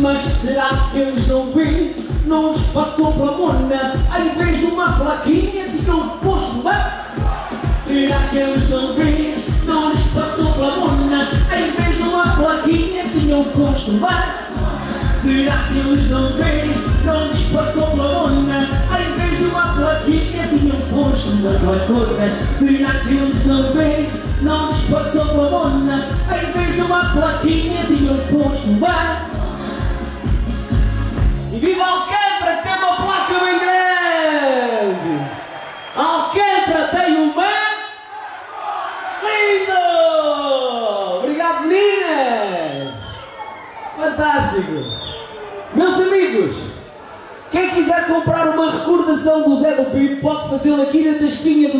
Mas será que eles não veem? Não nos passou pela mona Em vez de uma plaquinha tinham posto uma Será que eles não veem? Não nos passou pela mona Em vez de uma plaquinha tinham posto uma Será que eles não veem? Não nos passou pela mona Em vez de uma plaquinha tinham posto uma placona Será que eles não veem? Não nos passou pela mona Em vez de uma plaquinha tinham posto uma e viva Alcântara que tem uma placa bem grande! Alcântara tem uma... Lindo! Obrigado meninas! Fantástico! Meus amigos, quem quiser comprar uma recordação do Zé do Pipo pode fazê-lo aqui na tasquinha do